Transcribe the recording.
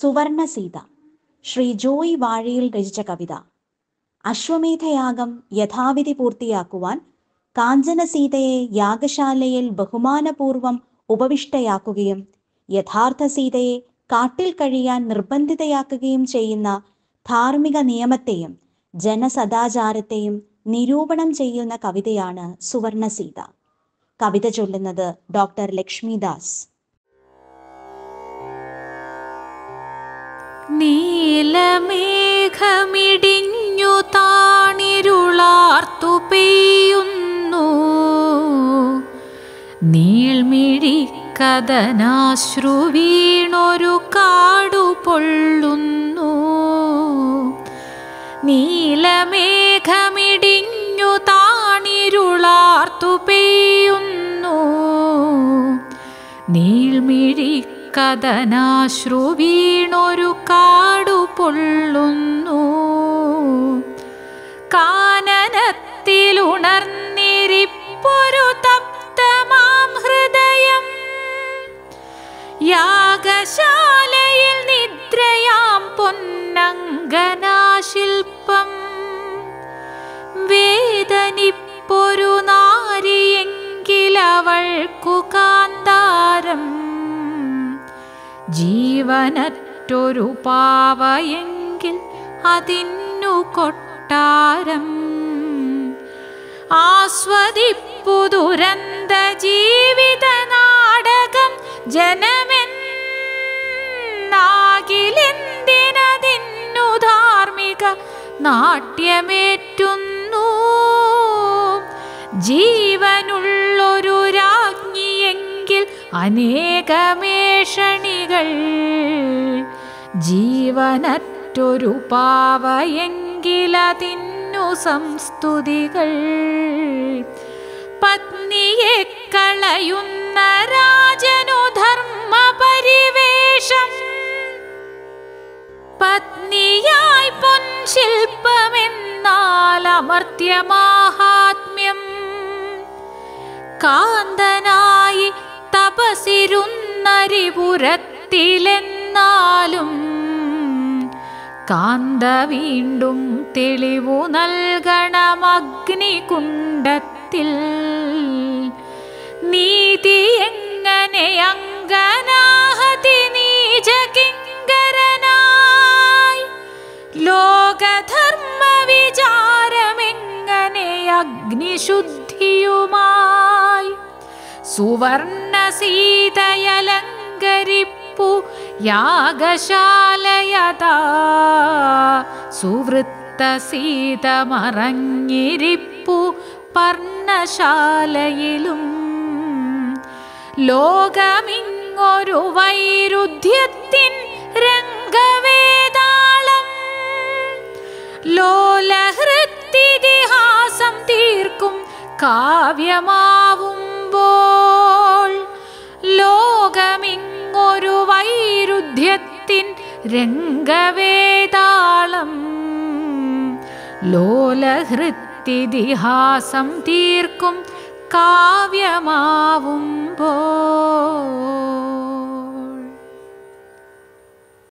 സുവർണസീത. ശ്രീ ജോയ് വാഴയിൽ രചിച്ച കവിത. അശ്വമേധയാഗം യഥാവിധി പൂർത്തിയാക്കുവാൻ കാഞ്ചനസീതയെ യാഗശാലയിൽ ബഹുമാനപൂർവം ഉപവിഷ്ടയാക്കുകയും യഥാർത്ഥ സീതയെ കാട്ടിൽ കഴിയാൻ നിർബന്ധിതയാക്കുകയും ചെയ്യുന്ന ധാർമ്മിക നിയമത്തെയും ജനസദാചാരത്തെയും നിരൂപണം ചെയ്യുന്ന കവിതയാണ് സുവർണസീത. കവിത ചൊല്ലുന്നത് ഡോക്ടർ ലക്ഷ്മിദാസ്. നീലമേഘമിടിഞ്ഞു താണിരുളാർത്തു പെയ്യുന്നു. നീൾമിഴി കഥനാശ്രു വീണൊരു കാടു പൊള്ളുന്നു നീലമേഘമിടിഞ്ഞു താണിരുളാർത്തു പെയ്യുന്നു. നീൾമിഴി കഥനാശ്രു വീണൊരു കാടു പൊള്ളുന്നു. കാനനത്തിലുണർന്നിരിപ്പൊരു തപ്തമാം ഹൃദയം. യാഗശാലയിൽ നിദ്രയാം പൊന്നങ്കനാശില്പം വേദനിപ്പൊരു നാരിയെങ്കിലവൾക്കു ജീവനറ്റൊരു പാവയെങ്കിൽ അതിന്നു കൊട്ടാരം. ആസ്വദിപ്പു ദുരന്ത ജീവിത നാടകം ജനമെന്നാകിലെന്തിനതിന്നു ധാർമ്മിക നാട്യമേറ്റുന്നു? ജീവനുള്ളൊരു രാജ്ഞിയെങ്കിൽ അനേകമേഷണികൾ ജീവനറ്റൊരു പാവയെങ്കിലതിന്നു സംസ്തുതികൾ. പത്നിയെ കളയുന്ന രാജനു ധർമ്മ പരിവേഷം പത്നിയായി പൊൻശില്പമെന്നാൽ കാന്തനായി തപസിരുന്നരിപുരത്തിലെന്നാലും കാന്ത വീണ്ടും തെളിവു നൽകണമഗ്നികുണ്ടത്തിൽ നീതി എങ്ങനെ അങ്കനാഹതി നീചകിങ്കരനായി? ലോകധർമ്മ വിചാരമെങ്ങനെ അഗ്നിശുദ്ധിയുമായി? സുവർണ സീതയലങ്കരിപ്പു യാഗശാലയതാ. സുവൃത്ത സീത മറഞ്ഞിരിപ്പു പർണശാലയിലും. ലോകമിങ്ങൊരു വൈരുദ്ധ്യത്തിൻ രംഗവേതാളം. ലോലഹൃത്തിതിഹാസം തീർക്കും കാവ്യമാവുമ്പോൾ रङ्गवेदा लोलहृतिहाहसम् तीर्कुं काव्यमाो